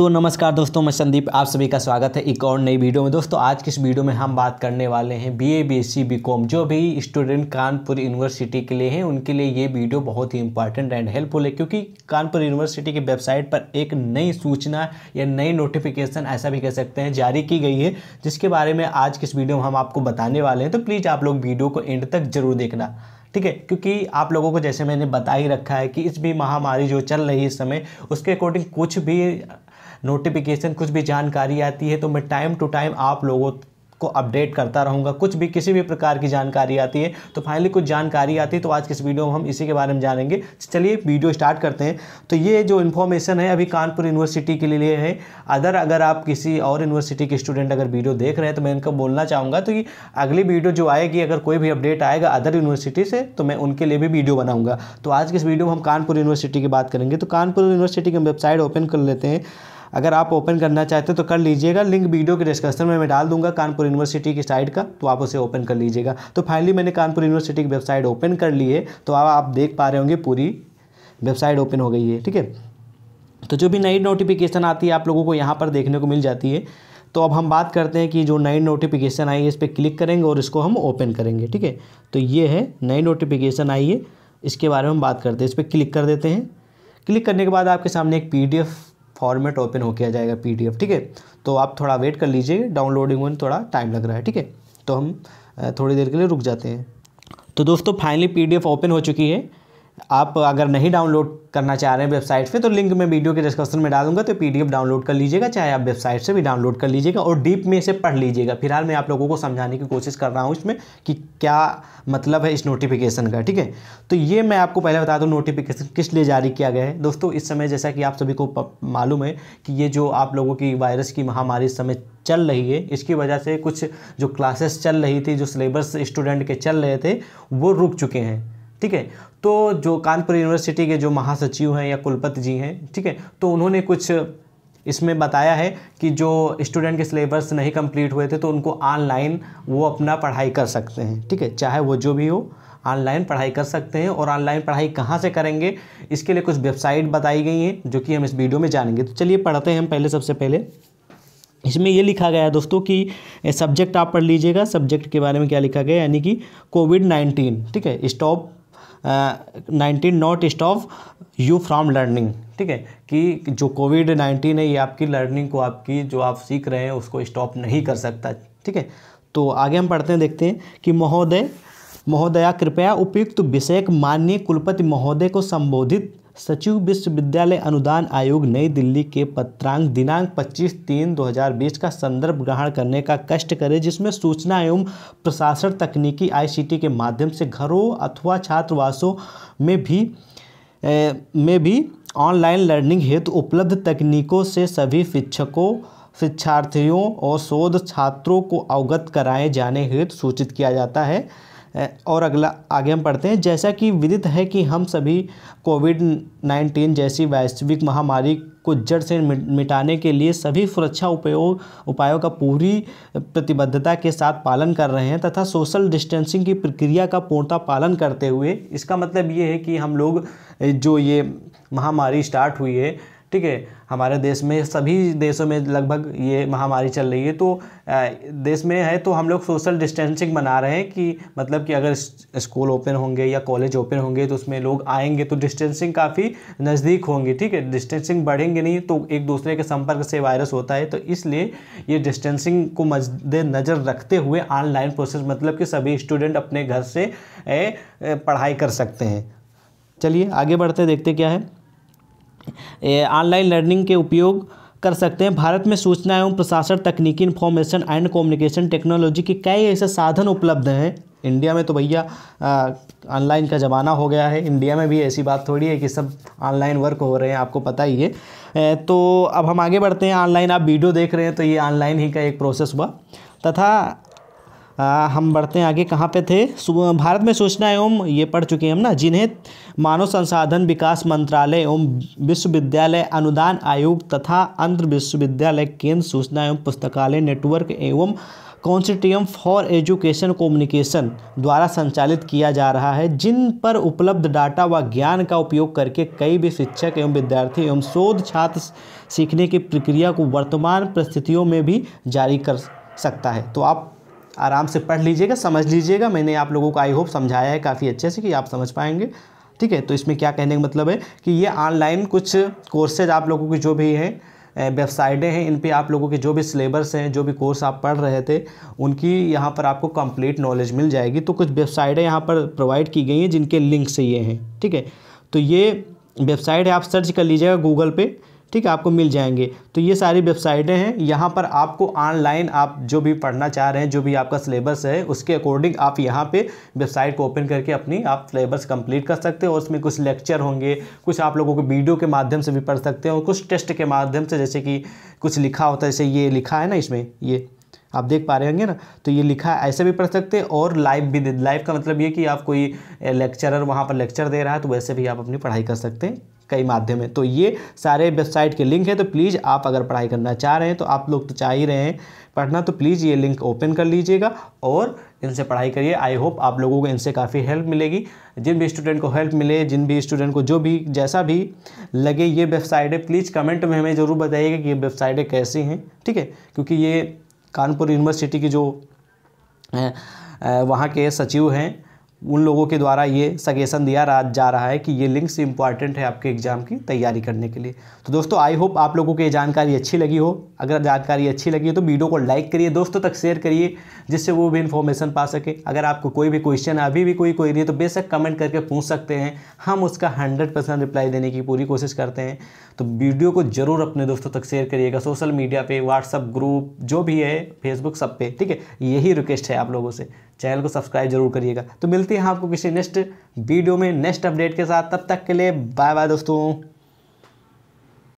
तो नमस्कार दोस्तों, मैं संदीप, आप सभी का स्वागत है एक और नई वीडियो में। दोस्तों, आज की इस वीडियो में हम बात करने वाले हैं बीए बीएससी बीकॉम जो भी स्टूडेंट कानपुर यूनिवर्सिटी के लिए हैं, उनके लिए ये वीडियो बहुत ही इंपॉर्टेंट एंड हेल्पफुल है, क्योंकि कानपुर यूनिवर्सिटी की वेबसाइट पर एक नई सूचना या नई नोटिफिकेशन ऐसा भी कह सकते हैं, जारी की गई है, जिसके बारे में आज की इस वीडियो में हम आपको बताने वाले हैं। तो प्लीज़ आप लोग वीडियो को एंड तक ज़रूर देखना, ठीक है? क्योंकि आप लोगों को जैसे मैंने बता ही रखा है कि इस भी महामारी जो चल रही है इस समय, उसके अकॉर्डिंग कुछ भी नोटिफिकेशन कुछ भी जानकारी आती है तो मैं टाइम टू टाइम आप लोगों को अपडेट करता रहूँगा। कुछ भी, किसी भी प्रकार की जानकारी आती है तो फाइनली कुछ जानकारी आती है तो आज के इस वीडियो में हम इसी के बारे में जानेंगे। चलिए वीडियो स्टार्ट करते हैं। तो ये जो इन्फॉर्मेशन है, अभी कानपुर यूनिवर्सिटी के लिए है। अदर, अगर आप किसी और यूनिवर्सिटी के स्टूडेंट अगर वीडियो देख रहे हैं तो मैं इनको बोलना चाहूँगा तो कि अगली वीडियो जो आएगी, अगर कोई भी अपडेट आएगा अदर यूनिवर्सिटी से तो मैं उनके लिए भी वीडियो बनाऊँगा। तो आज के इस वीडियो में हम कानपुर यूनिवर्सिटी की बात करेंगे। तो कानपुर यूनिवर्सिटी की वेबसाइट ओपन कर लेते हैं। अगर आप ओपन करना चाहते हो तो कर लीजिएगा। लिंक वीडियो के डिस्क्रिप्शन में मैं डाल दूँगा कानपुर यूनिवर्सिटी की साइट का तो आप उसे ओपन कर लीजिएगा। तो फाइनली मैंने कानपुर यूनिवर्सिटी की वेबसाइट ओपन कर ली है तो अब आप देख पा रहे होंगे पूरी वेबसाइट ओपन हो गई है, ठीक है? तो जो भी नई नोटिफिकेशन आती है आप लोगों को यहाँ पर देखने को मिल जाती है। तो अब हम बात करते हैं कि जो नई नोटिफिकेशन आई है, इस पर क्लिक करेंगे और इसको हम ओपन करेंगे, ठीक है? तो ये है नई नोटिफिकेशन आई है, इसके बारे में हम बात करते हैं, इस पर क्लिक कर देते हैं। क्लिक करने के बाद आपके सामने एक पीडीएफ फॉर्मेट ओपन हो किया जाएगा पीडीएफ ठीक है? तो आप थोड़ा वेट कर लीजिए डाउनलोडिंग में थोड़ा टाइम लग रहा है, ठीक है? तो हम थोड़ी देर के लिए रुक जाते हैं। तो दोस्तों फाइनली पीडीएफ ओपन हो चुकी है। आप अगर नहीं डाउनलोड करना चाह रहे हैं वेबसाइट पे तो लिंक मैं वीडियो के डिस्क्रिप्शन में डालूँगा तो पीडीएफ डाउनलोड कर लीजिएगा, चाहे आप वेबसाइट से भी डाउनलोड कर लीजिएगा और डीप में इसे पढ़ लीजिएगा। फ़िलहाल मैं आप लोगों को समझाने की कोशिश कर रहा हूँ इसमें कि क्या मतलब है इस नोटिफिकेशन का, ठीक है? तो ये मैं आपको पहले बता दूँ नोटिफिकेशन किस लिए जारी किया गया है। दोस्तों, इस समय जैसा कि आप सभी को मालूम है कि ये जो आप लोगों की वायरस की महामारी इस समय चल रही है, इसकी वजह से कुछ जो क्लासेस चल रही थी, जो सिलेबस स्टूडेंट के चल रहे थे, वो रुक चुके हैं। ठीक है? तो जो कानपुर यूनिवर्सिटी के जो महासचिव हैं या कुलपति जी हैं, ठीक है? तो उन्होंने कुछ इसमें बताया है कि जो स्टूडेंट के सिलेबस नहीं कंप्लीट हुए थे तो उनको ऑनलाइन वो अपना पढ़ाई कर सकते हैं, ठीक है? चाहे वो जो भी हो, ऑनलाइन पढ़ाई कर सकते हैं और ऑनलाइन पढ़ाई कहाँ से करेंगे, इसके लिए कुछ वेबसाइट बताई गई हैं, जो कि हम इस वीडियो में जानेंगे। तो चलिए पढ़ते हैं हम पहले सबसे पहले। इसमें ये लिखा गया है दोस्तों कि सब्जेक्ट आप पढ़ लीजिएगा, सब्जेक्ट के बारे में क्या लिखा गया यानी कि कोविड नाइन्टीन, ठीक है? Stop nineteen not stop you from learning, ठीक है? कि जो कोविड नाइन्टीन है, ये आपकी लर्निंग को, आपकी जो आप सीख रहे हैं, उसको स्टॉप नहीं कर सकता, ठीक है? तो आगे हम पढ़ते हैं, देखते हैं कि महोदय, महोदया, कृपया उपयुक्त विषयक माननीय कुलपति महोदय को संबोधित सचिव विश्वविद्यालय अनुदान आयोग नई दिल्ली के पत्रांक दिनांक 25 तीन 2020 का संदर्भ ग्रहण करने का कष्ट करें जिसमें सूचना एवं प्रशासन तकनीकी आईसीटी के माध्यम से घरों अथवा छात्रावासों में भी ए, में भी ऑनलाइन लर्निंग हेतु उपलब्ध तकनीकों से सभी शिक्षकों शिक्षार्थियों और शोध छात्रों को अवगत कराए जाने हेतु सूचित किया जाता है। और अगला, आगे हम पढ़ते हैं, जैसा कि विदित है कि हम सभी कोविड नाइन्टीन जैसी वैश्विक महामारी को जड़ से मिटाने के लिए सभी सुरक्षा उपयोग उपायों का पूरी प्रतिबद्धता के साथ पालन कर रहे हैं तथा सोशल डिस्टेंसिंग की प्रक्रिया का पूर्णता पालन करते हुए, इसका मतलब ये है कि हम लोग, जो ये महामारी स्टार्ट हुई है ठीक है, हमारे देश में, सभी देशों में लगभग ये महामारी चल रही है तो देश में है तो हम लोग सोशल डिस्टेंसिंग बना रहे हैं कि मतलब कि अगर स्कूल ओपन होंगे या कॉलेज ओपन होंगे तो उसमें लोग आएँगे तो डिस्टेंसिंग काफ़ी नज़दीक होंगी, ठीक है। डिस्टेंसिंग बढ़ेंगे नहीं तो एक दूसरे के संपर्क से वायरस होता है तो इसलिए ये डिस्टेंसिंग को मद्देनज़र रखते हुए ऑनलाइन प्रोसेस मतलब कि सभी स्टूडेंट अपने घर से पढ़ाई कर सकते हैं। चलिए, आगे बढ़ते, देखते क्या है। ऑनलाइन लर्निंग के उपयोग कर सकते हैं। भारत में सूचना एवं प्रशासन तकनीकी इन्फॉर्मेशन एंड कम्युनिकेशन टेक्नोलॉजी के कई ऐसे साधन उपलब्ध हैं। इंडिया में तो भैया ऑनलाइन का ज़माना हो गया है। इंडिया में भी ऐसी बात थोड़ी है कि सब ऑनलाइन वर्क हो रहे हैं, आपको पता ही है। तो अब हम आगे बढ़ते हैं। ऑनलाइन आप वीडियो देख रहे हैं तो ये ऑनलाइन ही का एक प्रोसेस हुआ। तथा आ, हम बढ़ते हैं आगे। कहाँ पे थे? भारत में सूचना एवं ये पढ़ चुके हैं हम ना। जिन्हें मानव संसाधन विकास मंत्रालय एवं विश्वविद्यालय अनुदान आयोग तथा अंतर विश्वविद्यालय केंद्र सूचना एवं पुस्तकालय नेटवर्क एवं कॉन्सिटियम फॉर एजुकेशन कम्युनिकेशन द्वारा संचालित किया जा रहा है। जिन पर उपलब्ध डाटा व ज्ञान का उपयोग करके कई भी शिक्षक एवं विद्यार्थी एवं शोध छात्र सीखने की प्रक्रिया को वर्तमान परिस्थितियों में भी जारी कर सकता है। तो आप आराम से पढ़ लीजिएगा, समझ लीजिएगा। मैंने आप लोगों को आई होप समझाया है काफ़ी अच्छे से कि आप समझ पाएँगे। ठीक है तो इसमें क्या कहने का मतलब है कि ये ऑनलाइन कुछ कोर्सेज आप लोगों की जो भी हैं वेबसाइटें हैं, इन पे आप लोगों के जो भी सिलेबस हैं, जो भी कोर्स आप पढ़ रहे थे, उनकी यहाँ पर आपको कंप्लीट नॉलेज मिल जाएगी। तो कुछ वेबसाइटें यहाँ पर प्रोवाइड की गई हैं, जिनके लिंक से ये हैं। ठीक है तो ये वेबसाइट है आप सर्च कर लीजिएगा गूगल पे। ठीक है, आपको मिल जाएँगे। तो ये सारी वेबसाइटें हैं, यहाँ पर आपको ऑनलाइन आप जो भी पढ़ना चाह रहे हैं, जो भी आपका सिलेबस है, उसके अकॉर्डिंग आप यहाँ पे वेबसाइट को ओपन करके अपनी आप सिलेबस कंप्लीट कर सकते हो। और उसमें कुछ लेक्चर होंगे, कुछ आप लोगों को वीडियो के माध्यम से भी पढ़ सकते हो और कुछ टेस्ट के माध्यम से, जैसे कि कुछ लिखा होता है, जैसे ये लिखा है ना इसमें, ये, आप देख पा रहे होंगे ना? तो ये लिखा है, ऐसे भी पढ़ सकते हैं और लाइव भी, लाइव का मतलब ये कि आप कोई लेक्चरर वहाँ पर लेक्चर दे रहा है तो वैसे भी आप अपनी पढ़ाई कर सकते हैं। कई माध्यम है। तो ये सारे वेबसाइट के लिंक हैं तो प्लीज़ आप अगर पढ़ाई करना चाह रहे हैं तो आप लोग तो चाह ही रहे हैं पढ़ना तो प्लीज़ ये लिंक ओपन कर लीजिएगा और इनसे पढ़ाई करिए। आई होप आप लोगों को इनसे काफ़ी हेल्प मिलेगी। जिन भी स्टूडेंट को हेल्प मिले, जिन भी स्टूडेंट को जो भी, जैसा भी लगे ये वेबसाइटें, प्लीज़ कमेंट में हमें ज़रूर बताइएगा कि ये वेबसाइटें कैसी हैं, ठीक है? क्योंकि ये कानपुर यूनिवर्सिटी की जो वहाँ के सचिव हैं उन लोगों के द्वारा ये सजेशन दिया रहा जा रहा है कि ये लिंक्स इंपॉर्टेंट है आपके एग्ज़ाम की तैयारी करने के लिए। तो दोस्तों आई होप आप लोगों को ये जानकारी अच्छी लगी हो। अगर जानकारी अच्छी लगी हो तो वीडियो को लाइक करिए, दोस्तों तक शेयर करिए, जिससे वो भी इन्फॉर्मेशन पा सके। अगर आपको कोई भी क्वेश्चन है अभी भी कोई कोई है तो बेशक कमेंट करके पूछ सकते हैं। हम उसका हंड्रेड परसेंट रिप्लाई देने की पूरी कोशिश करते हैं। तो वीडियो को ज़रूर अपने दोस्तों तक शेयर करिएगा सोशल मीडिया पर व्हाट्सअप ग्रुप जो भी है फेसबुक सब पे, ठीक है? यही रिक्वेस्ट है आप लोगों से। चैनल को सब्सक्राइब ज़रूर करिएगा। तो मिलते हैं आपको किसी नेक्स्ट वीडियो में, नेक्स्ट अपडेट के साथ। तब तक के लिए बाय बाय दोस्तों।